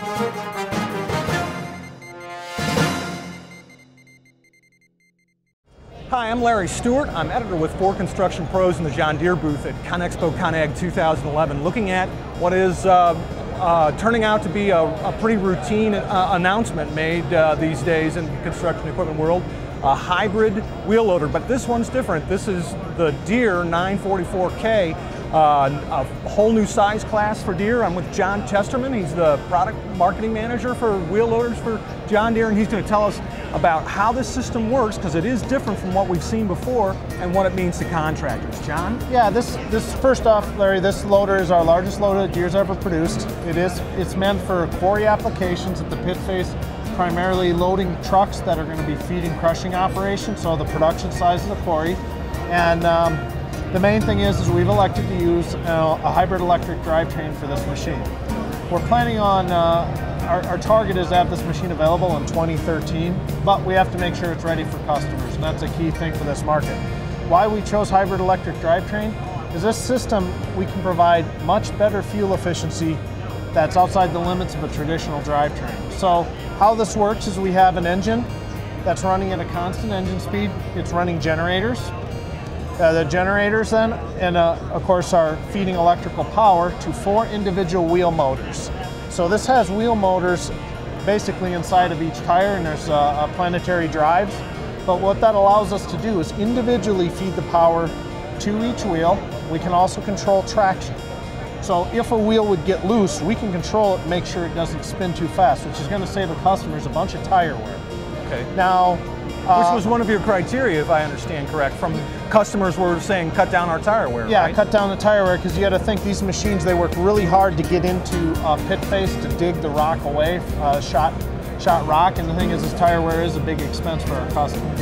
Hi, I'm Larry Stewart. I'm editor with For Construction Pros in the John Deere booth at ConExpo ConAg 2011, looking at what is uh, uh, turning out to be a, a pretty routine uh, announcement made uh, these days in the construction equipment world. A hybrid wheel loader, but this one's different. This is the Deere 944K uh, a whole new size class for Deere. I'm with John Chesterman. He's the product marketing manager for wheel loaders for John Deere, and he's going to tell us about how this system works because it is different from what we've seen before and what it means to contractors. John? Yeah, this this first off, Larry, this loader is our largest loader that Deere's ever produced. It is it's meant for quarry applications at the pit face, primarily loading trucks that are going to be feeding crushing operations, so the production size of the quarry. And um, the main thing is, is we've elected to use uh, a hybrid electric drivetrain for this machine. We're planning on, uh, our, our, target is to have this machine available in 2013, but we have to make sure it's ready for customers, and that's a key thing for this market. Why we chose hybrid electric drivetrain is this system, we can provide much better fuel efficiency that's outside the limits of a traditional drivetrain. So how this works is we have an engine that's running at a constant engine speed. It's running generators. Uh, the generators then, and uh, of course are feeding electrical power to four individual wheel motors. So this has wheel motors basically inside of each tire and there's uh, planetary drives. But what that allows us to do is individually feed the power to each wheel. We can also control traction. So if a wheel would get loose, we can control it and make sure it doesn't spin too fast, which is going to save the customers a bunch of tire wear. Okay. Now, which was one of your criteria, if I understand correct, from customers were saying cut down our tire wear. Yeah, right? cut down the tire wear because you got to think these machines they work really hard to get into a pit face to dig the rock away, uh, shot shot rock. And the thing is, this tire wear is a big expense for our customers.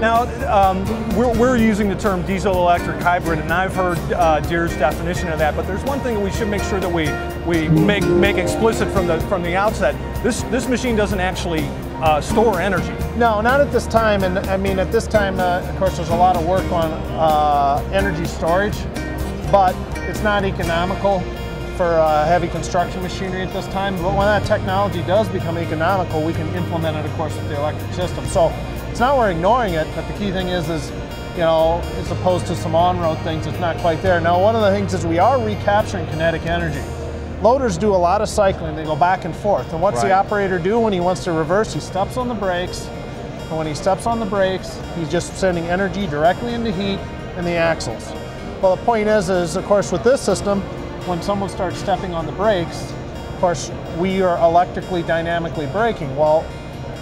Now, um, we're, we're, using the term diesel-electric hybrid, and I've heard uh, Deere's definition of that. But there's one thing we should make sure that we we make make explicit from the from the outset. This this machine doesn't actually uh, store energy. No, not at this time. And I mean, at this time, uh, of course, there's a lot of work on uh, energy storage, but it's not economical for uh, heavy construction machinery at this time. But when that technology does become economical, we can implement it, of course, with the electric system. So it's not we're ignoring it, but the key thing is, is you know, as opposed to some on-road things, it's not quite there. Now, one of the things is we are recapturing kinetic energy. Loaders do a lot of cycling. They go back and forth. And what's right. the operator do when he wants to reverse? He steps on the brakes. And when he steps on the brakes, he's just sending energy directly into heat in the axles. Well, the point is, is of course, with this system, when someone starts stepping on the brakes, of course, we are electrically dynamically braking. Well,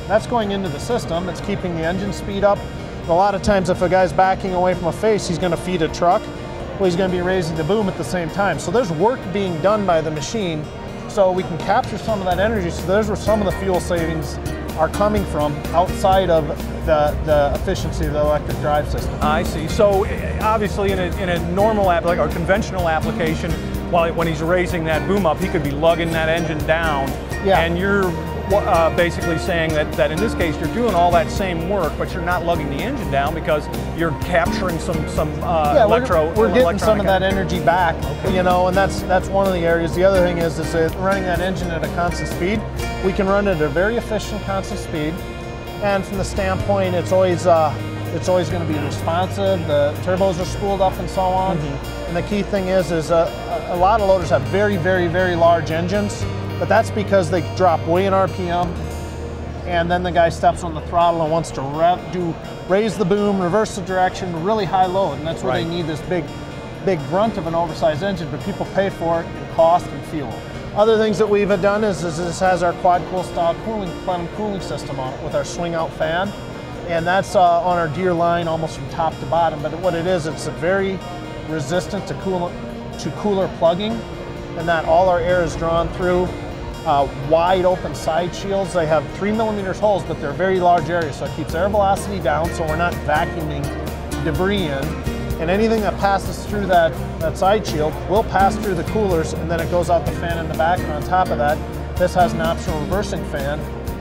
that's going into the system. It's keeping the engine speed up. A lot of times if a guy's backing away from a face, he's gonna feed a truck. Well, he's gonna be raising the boom at the same time. So there's work being done by the machine so we can capture some of that energy. So there's where some of the fuel savings are coming from outside of the, the efficiency of the electric drive system. I see. So eh, obviously in a, in a normal app, like a conventional application, while when he's raising that boom up, he could be lugging that engine down. Yeah. And you're uh, basically saying that, that in this case you're doing all that same work, but you're not lugging the engine down because you're capturing some some uh, yeah, electro. We're, we're getting some of that energy back, okay. you know, and that's that's one of the areas. The other thing is is that running that engine at a constant speed, we can run it at a very efficient constant speed, and from the standpoint, it's always. Uh, it's always going to be responsive. The turbos are spooled up and so on. Mm -hmm. And the key thing is, is uh, a lot of loaders have very, very, very large engines but that's because they drop way in RPM and then the guy steps on the throttle and wants to rev, do raise the boom, reverse the direction, really high load, and that's where right. they need this big, big grunt of an oversized engine. But people pay for it in cost and fuel. Other things that we've done is, is this has our quad cool style cooling plenum cooling system on it with our swing out fan, and that's uh, on our Deere line almost from top to bottom. But what it is, it's a very resistant to cool to cooler plugging, and that all our air is drawn through uh, wide open side shields. They have three millimeters holes, but they're very large areas, so it keeps air velocity down so we're not vacuuming debris in. And anything that passes through that, that side shield will pass through the coolers and then it goes out the fan in the back. And on top of that, this has an optional reversing fan.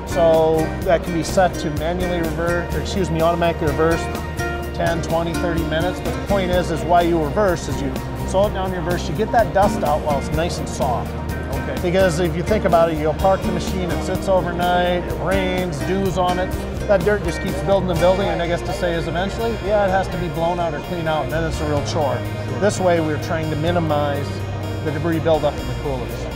So that can be set to manually reverse, or excuse me, automatically reverse 10, 20, 30 minutes. But the point is, is why you reverse is you slow it down, reverse, you get that dust out while it's nice and soft. Because if you think about it, you'll park the machine, it sits overnight, it rains, dews on it. That dirt just keeps building and building, and I guess to say is eventually, yeah, it has to be blown out or cleaned out, and then it's a real chore. This way, we're trying to minimize the debris buildup in the coolers.